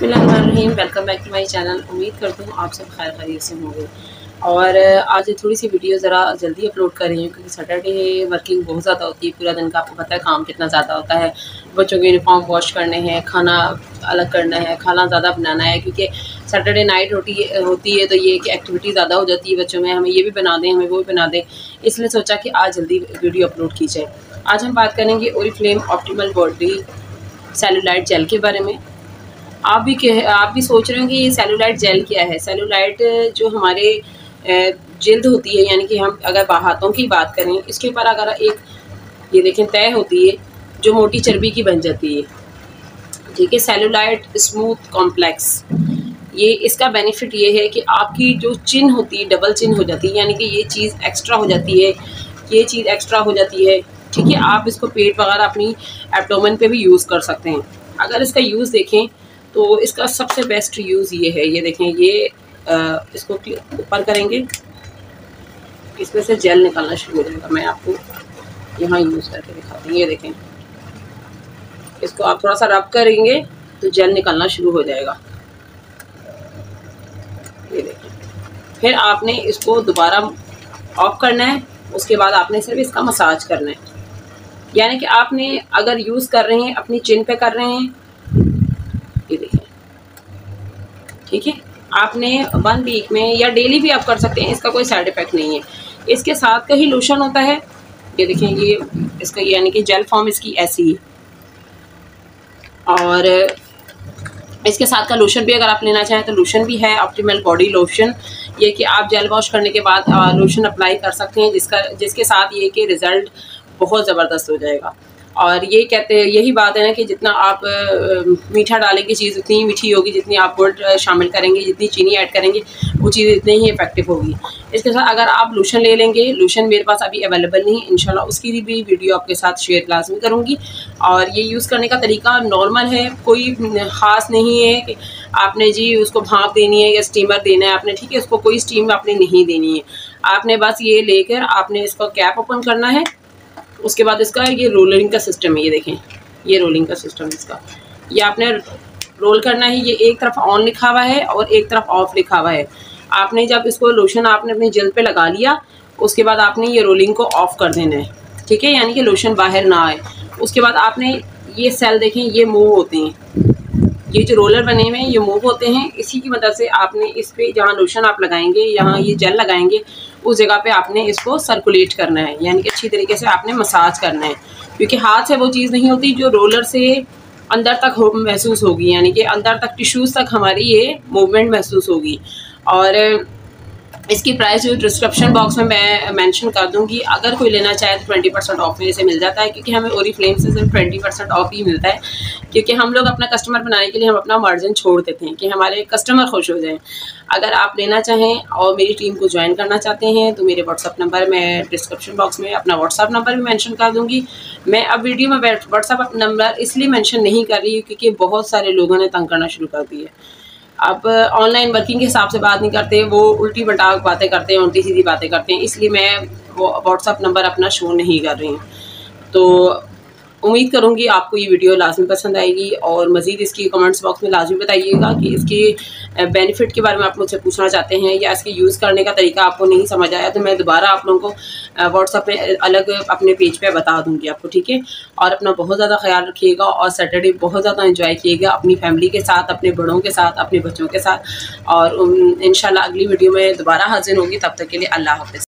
Rahim welcome back to my channel उम्मीद करती हूँ आप सब खैर खैरियत से होंगे। और आज थोड़ी सी वीडियो ज़रा जल्दी अपलोड कर रही हूँ, क्योंकि सैटरडे वर्किंग बहुत ज़्यादा होती है पूरा दिन का। आपको पता है काम कितना ज़्यादा होता है। बच्चों के यूनिफॉर्म वॉश करने हैं, खाना अलग करना है, खाना ज़्यादा बनाना है, क्योंकि सैटरडे नाइट रोटी होती है तो ये कि एक्टिविटी ज़्यादा हो जाती है बच्चों में। हमें ये भी बना दें, हमें वो भी बना दें। इसलिए सोचा कि आज जल्दी वीडियो अपलोड की जाए। आज हम बात करेंगे Oriflame optimal body cellulite gel के बारे में। आप भी कह, आप भी सोच रहे हो कि ये सेलुलाइट जेल क्या है? सेलुलाइट जो हमारे जल्द होती है, यानी कि हम अगर हाथों की बात करें, इसके ऊपर अगर एक, ये देखें, तय होती है, जो मोटी चर्बी की बन जाती है। ठीक है सेलुलाइट स्मूथ कॉम्प्लेक्स ये, इसका बेनिफिट ये है कि आपकी जो चिन होती है डबल चिन हो जाती है, यानी कि ये चीज़ एक्स्ट्रा हो जाती है, ये चीज़ एक्स्ट्रा हो जाती है। ठीक है, आप इसको पेट वगैरह अपनी एप्टोमन पे भी यूज़ कर सकते हैं। अगर इसका यूज़ देखें तो इसका सबसे बेस्ट यूज़ ये है। ये देखें ये आ, इसको ऊपर करेंगे। इसमें से जेल निकालना शुरू हो जाएगा। मैं आपको यहाँ यूज़ करके दिखाती हूँ। ये देखें। इसको आप थोड़ा सा रब करेंगे तो जेल निकालना शुरू हो जाएगा। ये देखें। फिर आपने इसको दोबारा ऑफ़ करना है। उसके बाद आपने सिर्फ़ इसका मसाज करना है। यानी कि आपने अगर यूज़ कर रहे हैं अपनी चिन पे कर रहे हैं ये देखिए ठीक है? आपने वन वीक में या डेली भी आप कर सकते हैं, इसका कोई साइड इफ़ेक्ट नहीं है। इसके साथ का ही लोशन होता है। ये देखें, ये इसका यानी कि जेल फॉर्म इसकी ऐसी है। और इसके साथ का लोशन भी अगर आप लेना चाहें तो लोशन भी है ऑप्टिमल बॉडी लोशन ये कि आप जेल वॉश करने के बाद लोशन अप्लाई कर सकते हैं, जिसका, जिसके साथ ये कि रिज़ल्ट बहुत ज़बरदस्त हो जाएगा। और ये कहते यही बात है ना कि जितना आप मीठा डालेंगे, चीज़ उतनी मीठी होगी, जितनी आप गुड़ शामिल करेंगे, जितनी चीनी ऐड करेंगे, वो चीज़ इतनी ही इफ़ेक्टिव होगी। इसके साथ अगर आप लूशन ले लेंगे लूशन मेरे पास अभी अवेलेबल नहीं है इनशाला उसकी भी वीडियो आपके साथ शेयर लाजमी करूँगी। और ये यूज़ करने का तरीका नॉर्मल है, कोई ख़ास नहीं है कि आपने जी उसको भाप देनी है या स्टीमर देना है आपने, ठीक है, उसको कोई स्टीम आपने नहीं देनी है। आपने बस ये लेकर आपने इसको कैप ओपन करना है उसके बाद इसका ये रोलिंग का सिस्टम है, ये देखें। ये रोलिंग का सिस्टम इसका। ये आपने रोल करना है, ये एक तरफ़ ऑन लिखा हुआ है और एक तरफ़ ऑफ़ लिखा हुआ है। आपने जब इसको लोशन आपने अपनी जल्द पे लगा लिया, उसके बाद आपने ये रोलिंग को ऑफ़ कर देना है। ठीक है? यानी कि लोशन बाहर ना आए। उसके बाद आपने ये सेल देखें, ये मूव होते हैं। ये जो रोलर बने हुए हैं, ये मूव होते हैं। इसी की मदद से आपने इस पर जहाँ लोशन आप लगाएँगे, यहाँ ये जेल लगाएँगे उस जगह पे आपने इसको सर्कुलेट करना है, यानी कि अच्छी तरीके से आपने मसाज करना है। क्योंकि हाथ से वो चीज़ नहीं होती जो रोलर से अंदर तक हो महसूस होगी, यानी कि अंदर तक टिश्यूज़ तक हमारी ये मूवमेंट महसूस होगी। और इसकी प्राइस जो डिस्क्रिप्शन बॉक्स में मैं मेंशन कर दूँगी। अगर कोई लेना चाहे तो ट्वेंटी परसेंट ऑफ़ में इसे मिल जाता है, क्योंकि हमें ओरी फ्लेम से सिर्फ़ ट्वेंटी परसेंट ऑफ़ ही मिलता है, क्योंकि हम लोग अपना कस्टमर बनाने के लिए हम अपना मार्जिन छोड़ देते हैं, कि हमारे कस्टमर खुश हो जाएँ। अगर आप लेना चाहें और मेरी टीम को ज्वाइन करना चाहते हैं तो मेरे व्हाट्सअप नंबर मैं डिस्क्रिप्शन बॉक्स में, अपना व्हाट्सअप नंबर भी मैंशन कर दूँगी। मैं अब वीडियो में व्हाट्सअप नंबर इसलिए मैंशन नहीं कर रही हूँ, क्योंकि बहुत सारे लोगों ने तंग करना शुरू कर दिया अब ऑनलाइन वर्किंग के हिसाब से बात नहीं करते, वो उल्टी बटाक बातें करते हैं, उल्टी सीधी बातें करते हैं, इसलिए मैं वो व्हाट्सअप नंबर अपना शो नहीं कर रही हूँ। तो उम्मीद करूँगी आपको ये वीडियो लाजमी पसंद आएगी और मज़ीद इसकी कमेंट्स बॉक्स में लाजमी बताइएगा कि इसके बेनिफिट के बारे में आप मुझसे पूछना चाहते हैं या इसके यूज़ करने का तरीका आपको नहीं समझ आया तो मैं दोबारा आप लोगों को व्हाट्सअप पे अलग अपने पेज पे बता दूँगी आपको, ठीक है? और अपना बहुत ज़्यादा ख्याल रखिएगा और सैटरडे बहुत ज़्यादा इंजॉय कीजिएगा अपनी फैमिली के साथ, अपने बड़ों के साथ, अपने बच्चों के साथ और इन अगली वीडियो में दोबारा हाजिर होगी, तब तक के लिए अल्लाह हाफ़